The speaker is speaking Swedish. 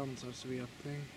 ansvarssvepning